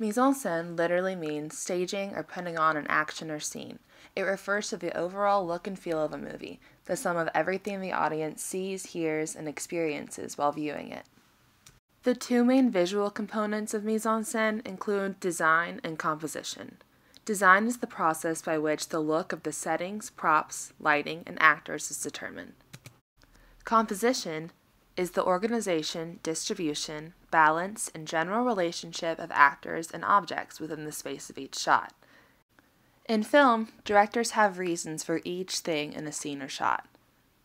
Mise en scène literally means staging or putting on an action or scene. It refers to the overall look and feel of a movie, the sum of everything the audience sees, hears, and experiences while viewing it. The two main visual components of mise en scène include design and composition. Design is the process by which the look of the settings, props, lighting, and actors is determined. Composition is the organization, distribution, balance, and general relationship of actors and objects within the space of each shot. In film, directors have reasons for each thing in a scene or shot.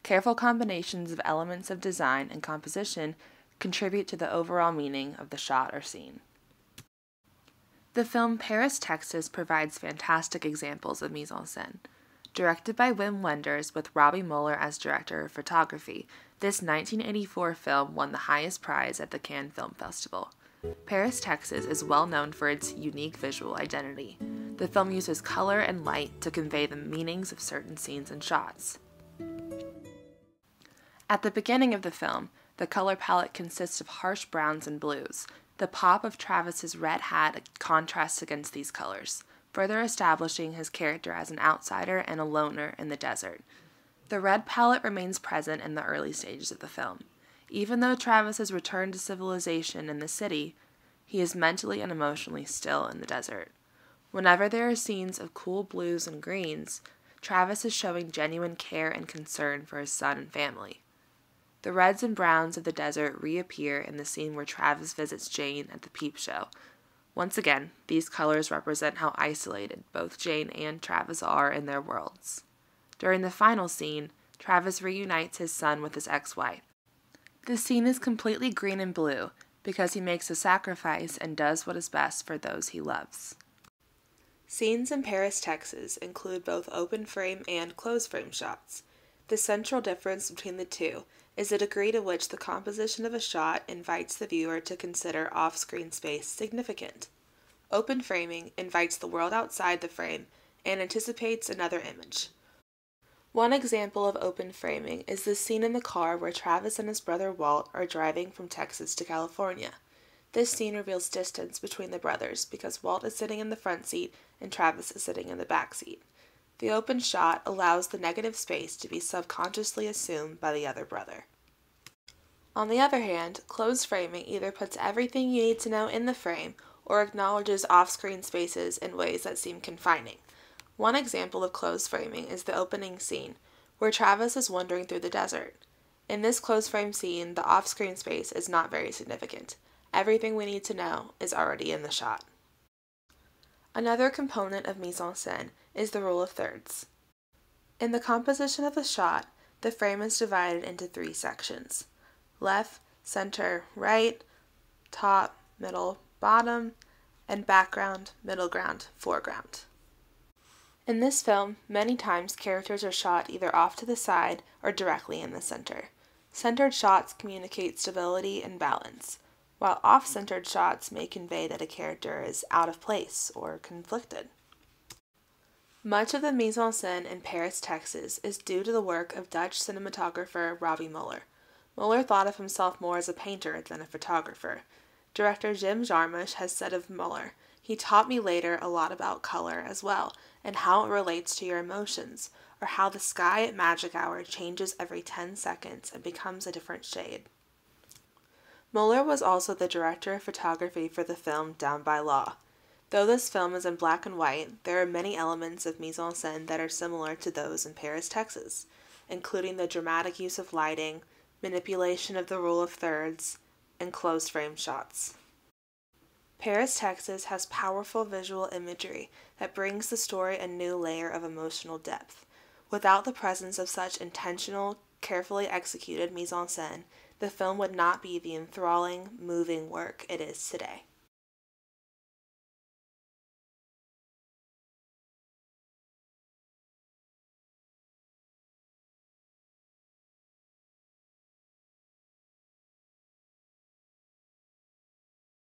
Careful combinations of elements of design and composition contribute to the overall meaning of the shot or scene. The film Paris, Texas provides fantastic examples of mise en scène. Directed by Wim Wenders with Robby Muller as director of photography, this 1984 film won the highest prize at the Cannes Film Festival. Paris, Texas is well known for its unique visual identity. The film uses color and light to convey the meanings of certain scenes and shots. At the beginning of the film, the color palette consists of harsh browns and blues. The pop of Travis's red hat contrasts against these colors, further establishing his character as an outsider and a loner in the desert. The red palette remains present in the early stages of the film. Even though Travis has returned to civilization in the city, he is mentally and emotionally still in the desert. Whenever there are scenes of cool blues and greens, Travis is showing genuine care and concern for his son and family. The reds and browns of the desert reappear in the scene where Travis visits Jane at the peep show. Once again, these colors represent how isolated both Jane and Travis are in their worlds. During the final scene, Travis reunites his son with his ex wife. The scene is completely green and blue because he makes a sacrifice and does what is best for those he loves. Scenes in Paris, Texas include both open frame and closed frame shots. The central difference between the two is the degree to which the composition of a shot invites the viewer to consider off screen space significant. Open framing invites the world outside the frame and anticipates another image. One example of open framing is the scene in the car where Travis and his brother Walt are driving from Texas to California. This scene reveals distance between the brothers because Walt is sitting in the front seat and Travis is sitting in the back seat. The open shot allows the negative space to be subconsciously assumed by the other brother. On the other hand, closed framing either puts everything you need to know in the frame or acknowledges off screen spaces in ways that seem confining. One example of closed framing is the opening scene, where Travis is wandering through the desert. In this closed frame scene, the off screen space is not very significant. Everything we need to know is already in the shot. Another component of mise en scène is the rule of thirds. In the composition of a shot, the frame is divided into three sections left, center, right, top, middle, bottom, and background, middle ground, foreground. In this film, many times characters are shot either off to the side or directly in the center. Centered shots communicate stability and balance, while off centered shots may convey that a character is out of place or conflicted. Much of the mise en scène in Paris, Texas is due to the work of Dutch cinematographer Robby Muller. Muller thought of himself more as a painter than a photographer. Director Jim Jarmusch has said of Muller, he taught me later a lot about color as well, and how it relates to your emotions, or how the sky at magic hour changes every 10 seconds and becomes a different shade. Muller was also the director of photography for the film Down by Law. Though this film is in black and white, there are many elements of mise en scène that are similar to those in Paris, Texas, including the dramatic use of lighting, manipulation of the rule of thirds, and closed frame shots. Paris, Texas has powerful visual imagery that brings the story a new layer of emotional depth. Without the presence of such intentional, carefully executed mise en scène, the film would not be the enthralling, moving work it is today.